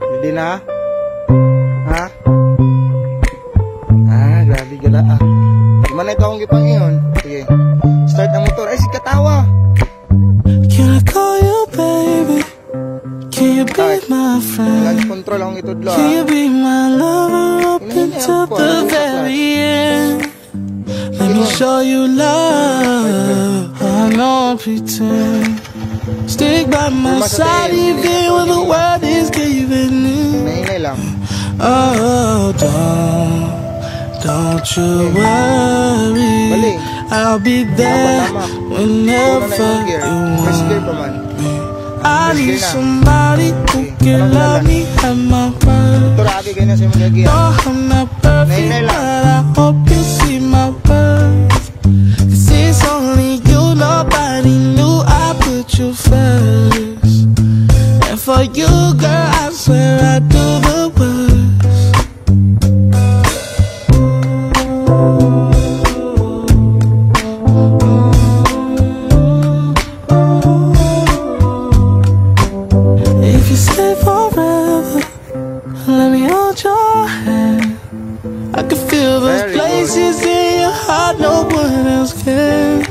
Ready na? Ha? Ah, grabe gala ah. Man ito akong gipangiyon. Sige. Start ang motor. Ay, si katawa. Can I call you baby? Can you be my friend? Lunch control akong itudlo Can you ah. be my lover up until the very end? Let me show you love. I know I pretend. Stick by my side even when the world is caving in. Oh, don't, don't you worry. I'll be there whenever you want me. I need somebody who can love me at my word No, I'm you, girl, I swear I do the worst. If you stay forever, let me hold your hand. I can feel those places in your heart no one else can.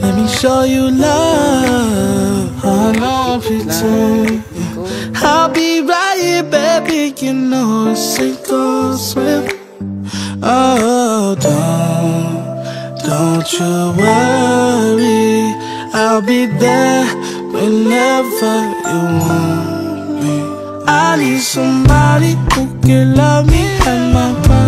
Let me show you love. I know pretend. I'll be right here, baby. You know it's sink or swim. Oh, don't, don't you worry. I'll be there whenever you want me. I need somebody who can love me and my worst.